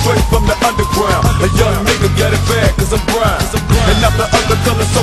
Straight from the underground. A young nigga got it bad, cause I'm brown. And not the other color, so